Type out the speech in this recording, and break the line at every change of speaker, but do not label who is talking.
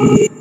Bye.